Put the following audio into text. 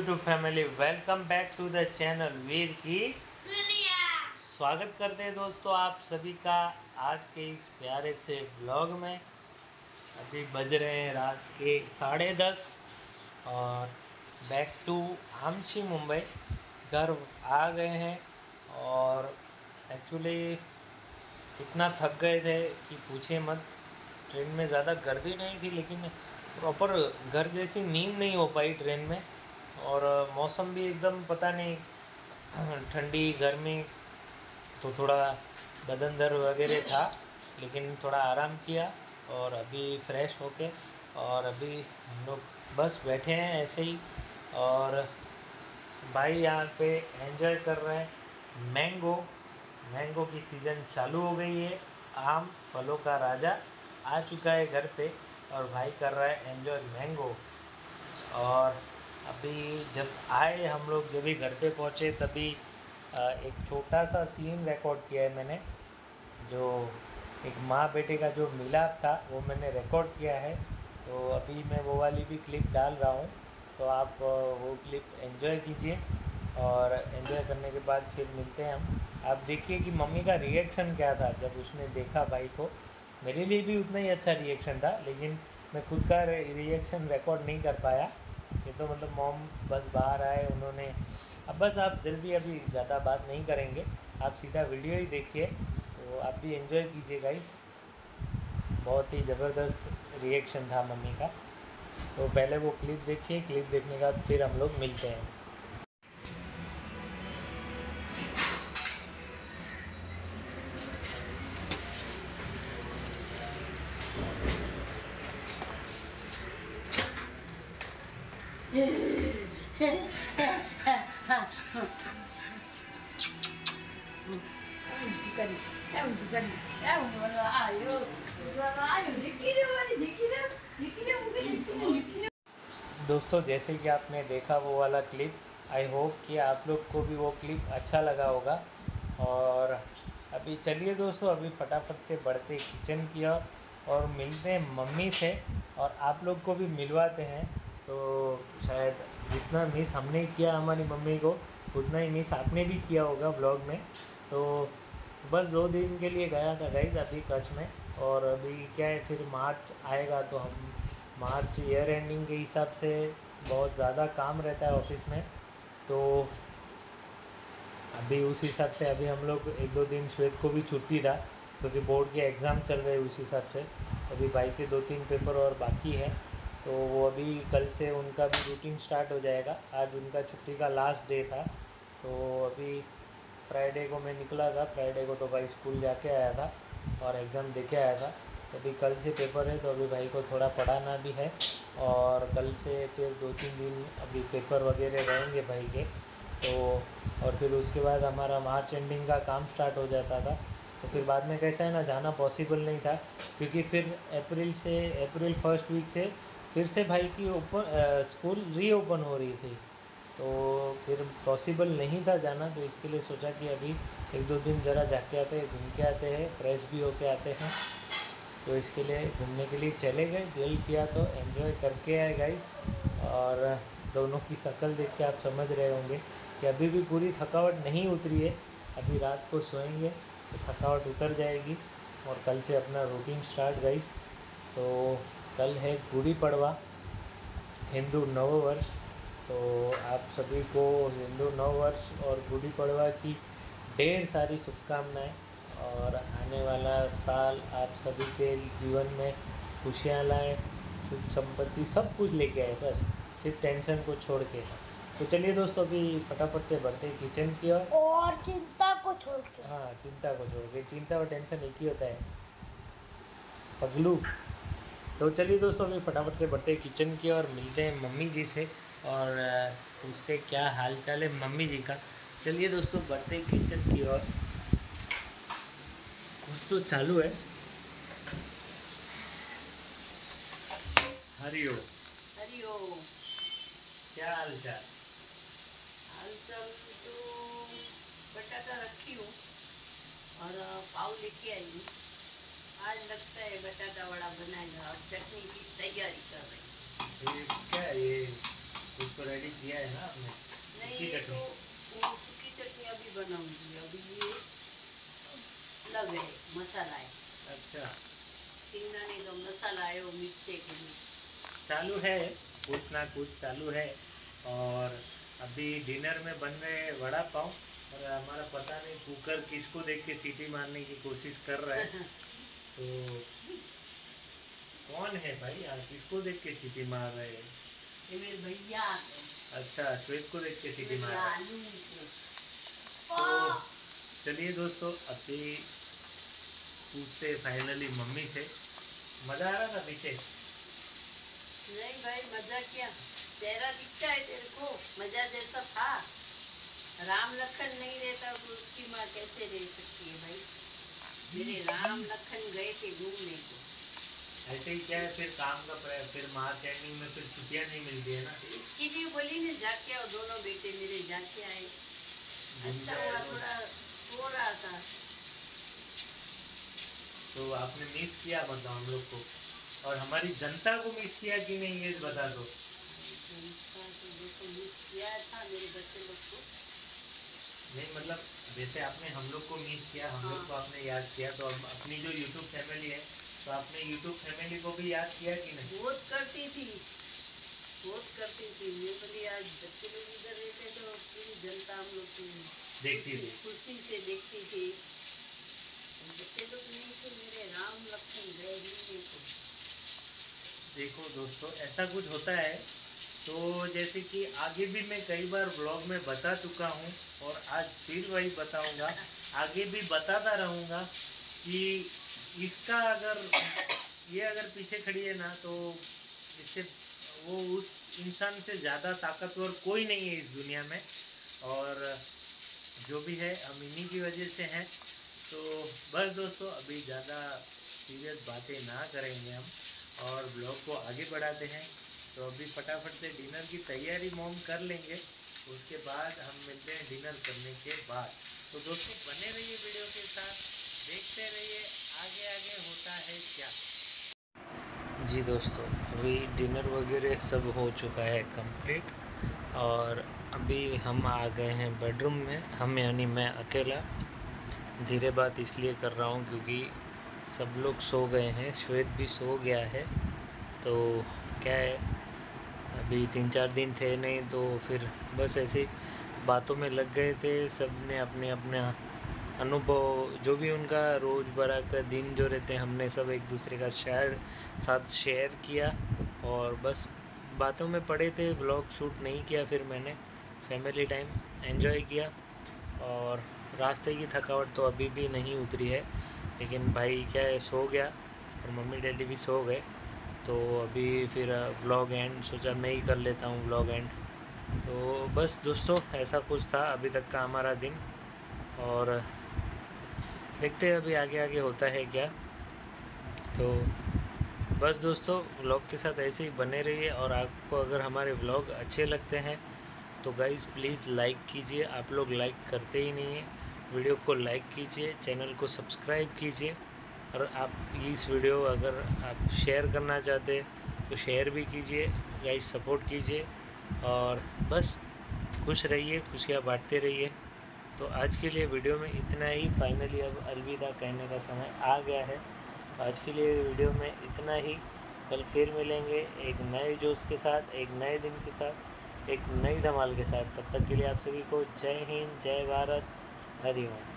YouTube family welcome back to the channel Veer की स्वागत करते हैं दोस्तों आप सभी का आज के इस प्यारे से ब्लॉग में। अभी बज रहे हैं रात के साढ़े दस और बैक टू हमची मुंबई। घर आ गए हैं और एक्चुअली इतना थक गए थे कि पूछे मत। ट्रेन में ज़्यादा गर्दी नहीं थी लेकिन प्रॉपर घर जैसी नींद नहीं हो पाई ट्रेन में। और मौसम भी एकदम पता नहीं, ठंडी, गर्मी तो थोड़ा बदन दर्द वगैरह था, लेकिन थोड़ा आराम किया और अभी फ्रेश होके और अभी हम लोग बस बैठे हैं ऐसे ही और भाई यहाँ पे एंजॉय कर रहे हैं मैंगो मैंगो की सीज़न चालू हो गई है। आम, फलों का राजा आ चुका है घर पे और भाई कर रहा है एंजॉय मैंगो और अभी जब आए हम लोग, जब भी घर पे पहुँचे, तभी एक छोटा सा सीन रिकॉर्ड किया है मैंने, जो एक माँ बेटे का जो मिलाप था, वो मैंने रिकॉर्ड किया है। तो अभी मैं वो वाली भी क्लिप डाल रहा हूँ तो आप वो क्लिप एंजॉय कीजिए और एंजॉय करने के बाद फिर मिलते हैं हम। आप देखिए कि मम्मी का रिएक्शन क्या था, जब उसने देखा भाई को। मेरे लिए भी उतना ही अच्छा रिएक्शन था, लेकिन मैं खुद का रिएक्शन रिकॉर्ड नहीं कर पाया। ये तो मतलब मॉम बस बाहर आए, उन्होंने अब बस आप जल्दी अभी ज़्यादा बात नहीं करेंगे। आप सीधा वीडियो ही देखिए तो आप भी एंजॉय कीजिए गाइस बहुत ही ज़बरदस्त रिएक्शन था मम्मी का। तो पहले वो क्लिप देखिए क्लिप देखने के बाद फिर हम लोग मिलते हैं। दोस्तों, जैसे कि आपने देखा वो वाला क्लिप आई होप कि आप लोग को भी वो क्लिप अच्छा लगा होगा। और अभी चलिए दोस्तों, अभी फटाफट से बढ़ते किचन की ओर और मिलते हैं मम्मी से और आप लोग को भी मिलवाते हैं। तो शायद जितना मिस हमने किया हमारी मम्मी को, उतना ही मिस आपने भी किया होगा ब्लॉग में। तो बस दो दिन के लिए गया था गाइज़ अभी कच्छ में और अभी क्या है, फिर मार्च आएगा तो हम मार्च ईयर एंडिंग के हिसाब से बहुत ज़्यादा काम रहता है ऑफ़िस में। तो अभी उस हिसाब से अभी हम लोग एक दो दिन श्वेत को भी छुट्टी था, क्योंकि तो बोर्ड के एग्ज़ाम चल रहे उस हिसाब से। अभी भाई के दो तीन पेपर और बाकी है तो वो अभी कल से उनका भी रूटीन स्टार्ट हो जाएगा। आज उनका छुट्टी का लास्ट डे था तो अभी फ्राइडे को मैं निकला था। फ्राइडे को तो भाई स्कूल जाके आया था और एग्ज़ाम दे के आया था। अभी कल से पेपर है तो अभी भाई को थोड़ा पढ़ाना भी है और कल से फिर दो तीन दिन अभी पेपर वगैरह रहेंगे भाई के। तो और फिर उसके बाद हमारा मार्च एंडिंग का काम स्टार्ट हो जाता था। तो फिर बाद में कैसा है ना, जाना पॉसिबल नहीं था। क्योंकि फिर अप्रैल से अप्रैल फ़र्स्ट वीक से फिर से भाई की ओपन स्कूल रीओपन हो रही थी। तो फिर पॉसिबल नहीं था जाना तो इसके लिए सोचा कि अभी एक दो दिन ज़रा जाके आते हैं, घूम के आते हैं फ्रेश भी होके आते हैं। तो इसके लिए घूमने के लिए चले गए, दिल किया तो एंजॉय करके आए गाइस और दोनों की शक्ल देख के आप समझ रहे होंगे कि अभी भी पूरी थकावट नहीं उतरी है। अभी रात को सोएँगे तो थकावट उतर जाएगी। और कल से अपना रूटीन स्टार्ट गाइस तो कल है गुड़ी पड़वा, हिंदू नव वर्ष तो आप सभी को हिंदू नव वर्ष और गुड़ी पड़वा की ढेर सारी शुभकामनाएँ और आने वाला साल आप सभी के जीवन में खुशियाँ लाएँ सुख संपत्ति सब कुछ लेके आए बस सिर्फ़ टेंशन को छोड़ के। तो चलिए दोस्तों अभी फटाफट से बढ़ते किचन की ओर। और चिंता को छोड़ के। हाँ चिंता को छोड़ के। चिंता और टेंशन एक ही होता है। पगलू। तो चलिए दोस्तों अभी फटाफट से बढ़ते किचन की और मिलते हैं मम्मी जी से। और पूछते क्या हाल चाल है मम्मी जी का? चलिए दोस्तों बढ़ते किचन की ओर। कुछ तो चालू है। हरिओ हरिओम. क्या हाल चाल हालचाल? तो बटाटा रखी हूँ और पाव लेके आई हूँ। आज लगता है बटाटा वड़ा बनाएगा और चटनी की तैयारी कर रही हूँ। क्या है ये तो रेडी किया है ना आपने? नहीं ये तो सूखी चटनी अभी बनाऊँगी अभी ये लग है मसाला है। अच्छा। सिंगदाने का मसाला है वो मिर्चे के लिए। चालू है कुछ ना कुछ चालू है। और अभी डिनर में बन रहे वड़ा पाव और हमारा पता नहीं कुकर किसको देख के सीटी मारने की कोशिश कर रहा है। तो कौन है भाई? यार किसको देख के सीटी मार रहे हैं? ये मेरे भैया अच्छा श्वेत को देख के सीटी मार। तो चलिए दोस्तों अभी पूछते फाइनली मम्मी से। मज़ा आ रहा था पीछे? नहीं भाई मज़ा क्या? चेहरा दिखता है तेरे को मज़ा जैसा था। राम लखन नहीं रहता तो उसकी माँ कैसे रह सकती है भाई? मेरे राम लखन गए थे घूमने को। ऐसे ही क्या है फिर काम का फिर मार्च एंडिंग में फिर छुट्टियाँ नहीं मिलती है ना। इसके लिए बोली ने जाके आओ दोनों बेटे मेरे जाके आए। अच्छा हुआ थोड़ा सो रहा था। तो आपने मिस किया मतलब हम लोग को। और हमारी जनता को मिस किया कि नहीं ये बता दो। जनता को देखो मिस किया था मेरे बच्चे लोग को। नहीं मतलब जैसे आपने हम लोग को मिस किया हम लोग को आपने याद किया तो अब अपनी जो यूट्यूब फैमिली है तो आपने यूट्यूब फैमिली को भी याद किया कि नहीं? बहुत करती थी। बहुत करती थी। मैं बोली आज बच्चे लोग इधर रहते तो पूरी जनता हम लोग को देखती थी। खुशी से देखती थी। बच्चे लोग नहीं थे मेरे राम लक्ष्मण गए को देखो दोस्तों ऐसा कुछ होता है तो जैसे कि आगे भी मैं कई बार ब्लॉग में बता चुका हूँ और आज फिर वही बताऊँगा। आगे भी बताता रहूँगा कि इसका अगर, ये अगर पीछे खड़ी है ना तो इससे, वो उस इंसान से ज़्यादा ताकतवर कोई नहीं है इस दुनिया में। और जो भी है, हम इन्हीं की वजह से हैं। तो बस दोस्तों, अभी ज़्यादा सीरियस बातें ना करेंगे हम, और ब्लॉग को आगे बढ़ाते हैं। तो अभी फटाफट से डिनर की तैयारी मोम कर लेंगे। उसके बाद हम मिलते हैं डिनर करने के बाद। तो दोस्तों, बने रहिए वीडियो के साथ देखते रहिए आगे आगे होता है क्या जी दोस्तों, अभी डिनर वगैरह सब हो चुका है कंप्लीट और अभी हम आ गए हैं बेडरूम में। हम यानी मैं अकेला। धीरे बात इसलिए कर रहा हूँ क्योंकि सब लोग सो गए हैं, श्वेत भी सो गया है। तो क्या है, अभी तीन चार दिन थे नहीं तो फिर बस ऐसे बातों में लग गए थे। सबने अपने अपने अनुभव, जो भी उनका रोज़मर्रा का दिन जो रहते हैं, हमने सब एक दूसरे का शेयर साथ शेयर किया और बस बातों में पड़े थे ब्लॉग शूट नहीं किया फिर मैंने फैमिली टाइम एंजॉय किया और रास्ते की थकावट तो अभी भी नहीं उतरी है, लेकिन भाई क्या है, सो गया और मम्मी डैडी भी सो गए तो अभी फिर ब्लॉग एंड सोचा मैं ही कर लेता हूँ ब्लॉग एंड तो बस दोस्तों, ऐसा कुछ था अभी तक का हमारा दिन और देखते हैं अभी आगे आगे होता है क्या। तो बस दोस्तों व्लॉग के साथ ऐसे ही बने रहिए और आपको अगर हमारे व्लॉग अच्छे लगते हैं तो गाइज़ प्लीज़ लाइक कीजिए। आप लोग लाइक करते ही नहीं हैं। वीडियो को लाइक कीजिए चैनल को सब्सक्राइब कीजिए। और आप इस वीडियो अगर आप शेयर करना चाहते तो शेयर भी कीजिए गाइज़ सपोर्ट कीजिए। और बस, खुश रहिए, खुशियाँ बांटते रहिए। तो आज के लिए वीडियो में इतना ही। फाइनली अब अलविदा कहने का समय आ गया है। आज के लिए वीडियो में इतना ही। कल फिर मिलेंगे एक नए जोश के साथ, एक नए दिन के साथ, एक नई धमाल के साथ। तब तक के लिए आप सभी को जय हिंद, जय भारत हरिओम